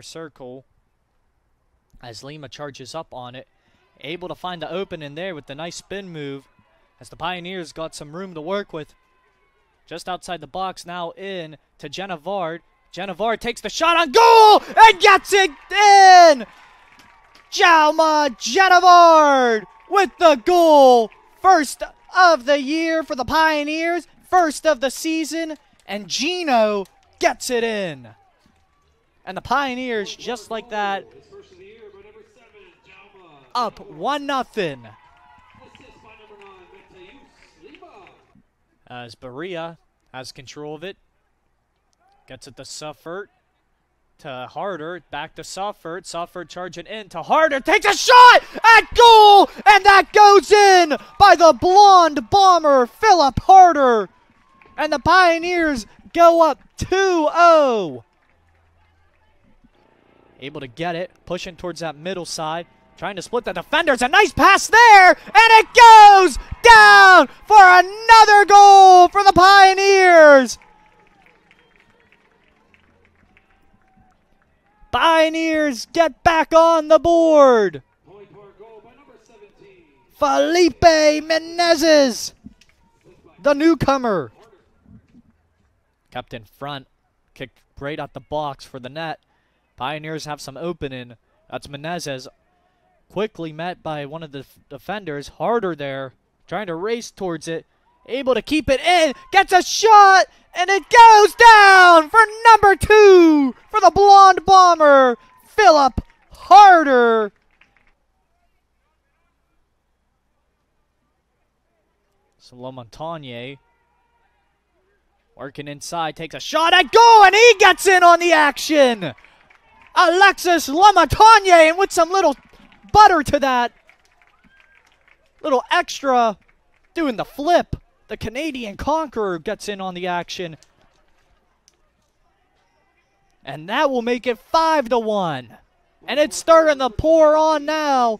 circle as Lima charges up on it. Able to find the opening there with the nice spin move as the Pioneers got some room to work with. Just outside the box now in to Genevard. Genevard takes the shot on goal and gets it in! Jalma Genevard with the goal. First of the year for the Pioneers, first of the season, and Gino gets it in. And the Pioneers, just like that, up 1 nothing. As Berea has control of it. Gets it to Suffert. To Harder. Back to Suffert. Suffert charging in to Harder. Takes a shot at goal! And that goes in by the blonde bomber, Philip Harder. And the Pioneers go up 2 0. Able to get it. Pushing towards that middle side. Trying to split the defenders. A nice pass there. And it goes down for another goal for the Pioneers. Pioneers get back on the board. Felipe Menezes, the newcomer. Kept in front. Kicked right at the box for the net. Pioneers have some opening. That's Menezes. Quickly met by one of the defenders. Harder there. Trying to race towards it. Able to keep it in. Gets a shot. And it goes down for number two for the blonde bomber, Philip Harder. So Montagne working inside, takes a shot at goal, and he gets in on the action. Alexis Lamontagne, and with some little butter to that, little extra, doing the flip. The Canadian Conqueror gets in on the action. And that will make it 5 to 1. And it's starting to pour on now.